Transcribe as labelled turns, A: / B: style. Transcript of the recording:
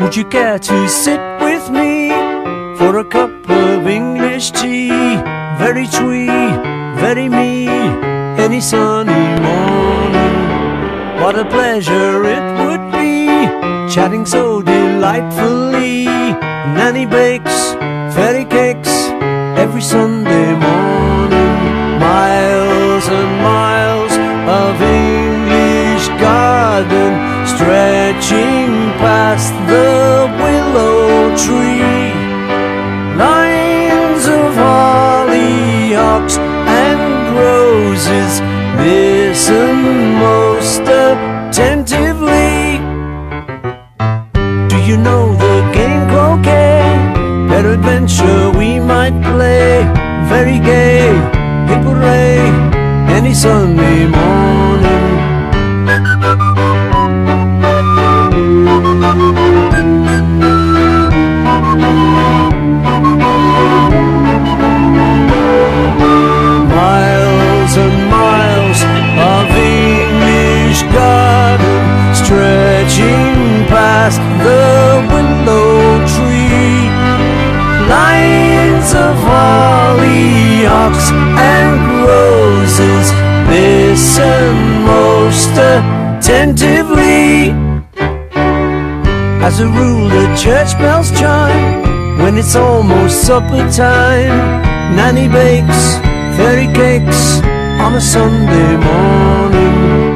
A: Would you care to sit with me for a cup of English tea? Very twee, very me, any sunny morning. What a pleasure it would be, chatting so delightfully. Nanny bakes fairy cakes every Sunday morning. Miles and miles of English garden stretching past the willow tree. Lines of hollyhocks and roses listen most attentively. Do you know the game croquet? Better adventure we might play. Very gay, hip hooray, any Sunday morning. The willow tree. Lines of hollyhocks and roses listen most attentively. As a rule, the church bells chime when it's almost supper time. Nanny bakes fairy cakes on a Sunday morning.